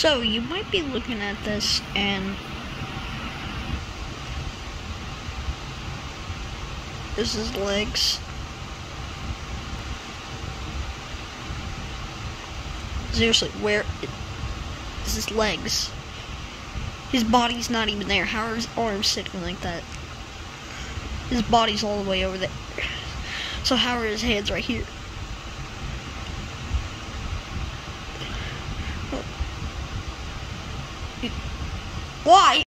So you might be looking at this and this is legs. Seriously, where is his legs? His body's not even there. How are his arms sitting like that? His body's all the way over there. So how are his hands right here? Why?